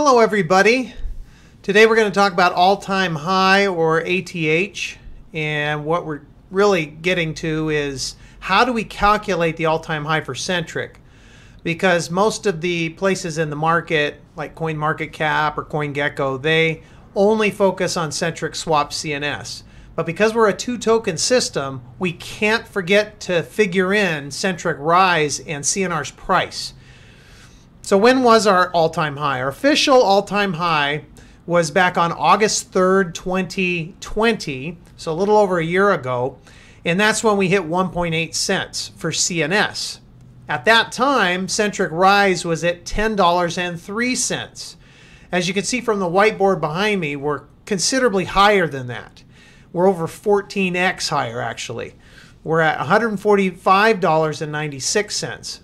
Hello everybody. Today we're going to talk about all-time high or ATH and what we're really getting to is how do we calculate the all-time high for Centric? Because most of the places in the market like CoinMarketCap or CoinGecko, they only focus on Centric Swap CNS. But because we're a two token system, we can't forget to figure in Centric Rise and CNR's price. So when was our all-time high? Our official all-time high was back on August 3rd, 2020, so a little over a year ago, and that's when we hit 1.8 cents for CNS. At that time, Centric Rise was at $10.03. As you can see from the whiteboard behind me, we're considerably higher than that. We're over 14x higher, actually. We're at $145.96.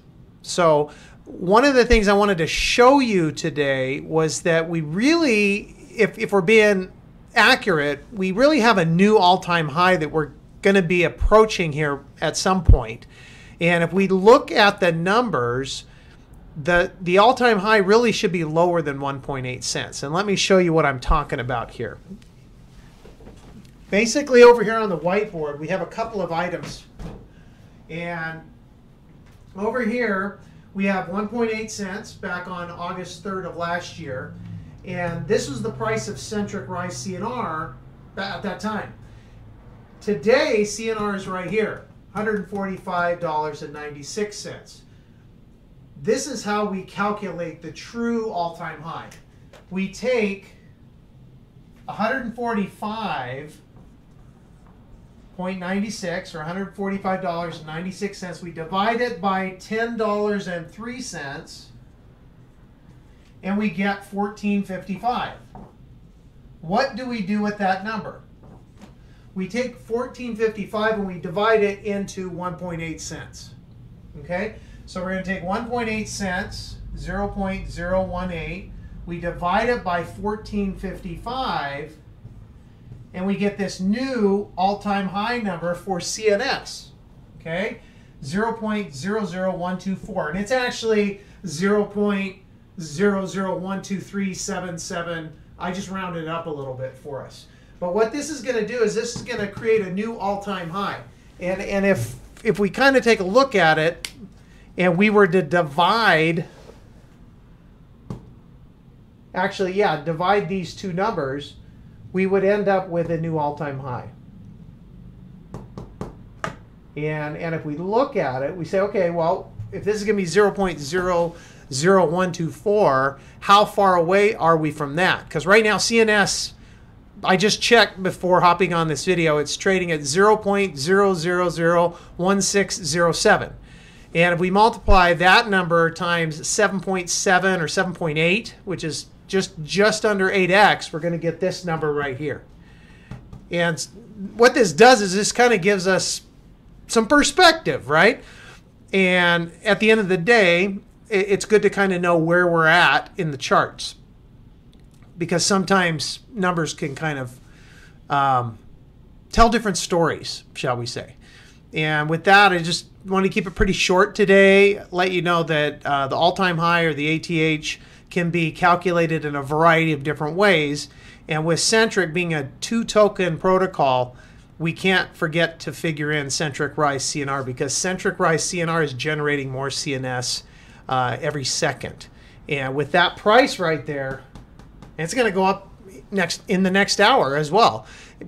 So, one of the things I wanted to show you today was that we really, if, if we're being accurate, we really have a new all time high that we're going to be approaching here at some point. And if we look at the numbers, the the all-time high really should be lower than 1.8 cents. And let me show you what I'm talking about here. Basically, over here on the whiteboard, we have a couple of items. And over here, we have 1.8 cents back on August 3rd of last year. And this was the price of Centric Rise CNR at that time. Today, CNR is right here, $145.96. This is how we calculate the true all-time high. We take 145 0.96 or $145.96. We divide it by $10.03 and we get 1455. What do we do with that number? We take 1455 and we divide it into 1.8 cents. Okay? So we're going to take 1.8 cents, 0.018. We divide it by 1455 and we get this new all-time high number for CNS, okay? 0.00124, and it's actually 0.0012377. I just rounded it up a little bit for us. But what this is going to do is this is going to create a new all-time high. And, and if, if we kind of take a look at it, and we were to divide, actually, yeah, divide these two numbers, we would end up with a new all-time high. And, and if we look at it, we say, okay, well, if this is going to be 0.00124, how far away are we from that? Because right now, CNS, I just checked before hopping on this video, it's trading at 0.0001607. And if we multiply that number times 7.7 or 7.8, which is just just under 8x, we're going to get this number right here. And what this does is this kind of gives us some perspective, right? And at the end of the day, it's good to kind of know where we're at in the charts because sometimes numbers can kind of um, tell different stories, shall we say. And with that, I just want to keep it pretty short today. Let you know that uh, the all time high or the ATH can be calculated in a variety of different ways. And with Centric being a two token protocol, we can't forget to figure in Centric Rise CNR because Centric Rise CNR is generating more CNS uh, every second. And with that price right there, it's going to go up next in the next hour as well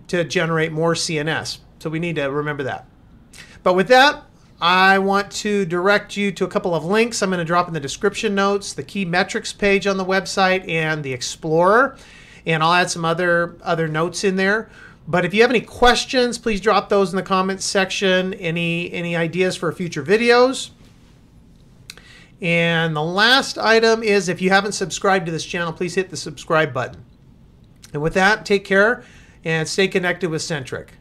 to generate more CNS. So we need to remember that. But with that, I want to direct you to a couple of links I'm going to drop in the description notes, the key metrics page on the website and the Explorer, and I'll add some other other notes in there. But if you have any questions, please drop those in the comments section. Any any ideas for future videos? And the last item is if you haven't subscribed to this channel, please hit the subscribe button. And with that, take care and stay connected with Centric.